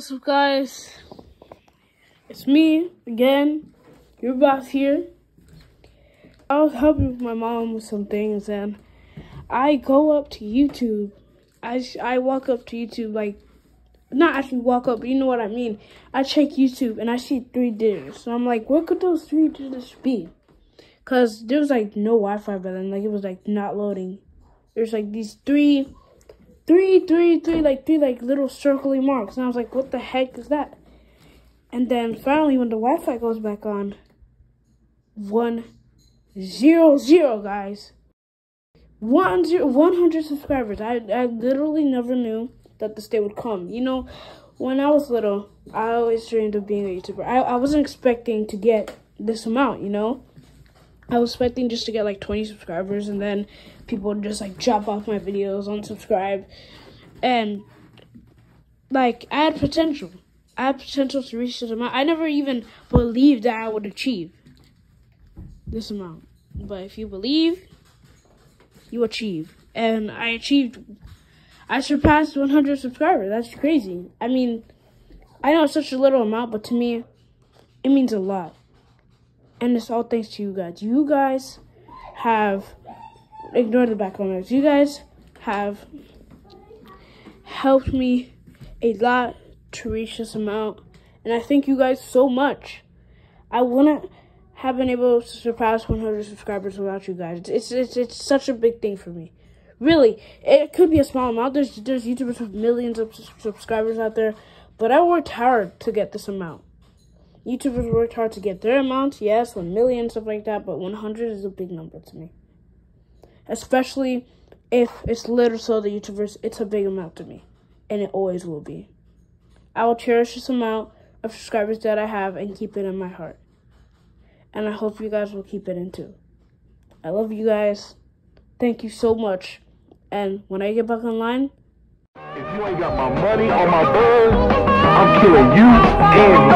what's up guys? It's me again, your boss here. I was helping my mom with some things and I go up to YouTube. I, I walk up to YouTube like, not actually walk up, but you know what I mean. I check YouTube and I see three digits. So I'm like, what could those three digits be? Because there was like no Wi-Fi but then, like it was like not loading. There's like these three three, three, three, like three, like little circly marks. And I was like, what the heck is that? And then finally, when the Wi-Fi goes back on, one, zero, zero, guys. One, zero, 100 subscribers. I, I literally never knew that this day would come. You know, when I was little, I always dreamed of being a YouTuber. I, I wasn't expecting to get this amount, you know? I was expecting just to get like 20 subscribers and then people would just like drop off my videos, unsubscribe. And like I had potential. I had potential to reach this amount. I never even believed that I would achieve this amount. But if you believe, you achieve. And I achieved I surpassed 100 subscribers. That's crazy. I mean, I know it's such a little amount, but to me, it means a lot. And it's all thanks to you guys. You guys have, ignore the background noise, you guys have helped me a lot to reach this amount. And I thank you guys so much. I wouldn't have been able to surpass 100 subscribers without you guys. It's, it's, it's such a big thing for me. Really, it could be a small amount. There's, there's YouTubers with millions of subscribers out there. But I worked hard to get this amount. YouTubers worked hard to get their amounts, yes, 1 million, stuff like that, but 100 is a big number to me. Especially if it's little so the YouTubers, it's a big amount to me. And it always will be. I will cherish this amount of subscribers that I have and keep it in my heart. And I hope you guys will keep it in too. I love you guys. Thank you so much. And when I get back online, if you ain't got my money or my buzz, I'm killing you and.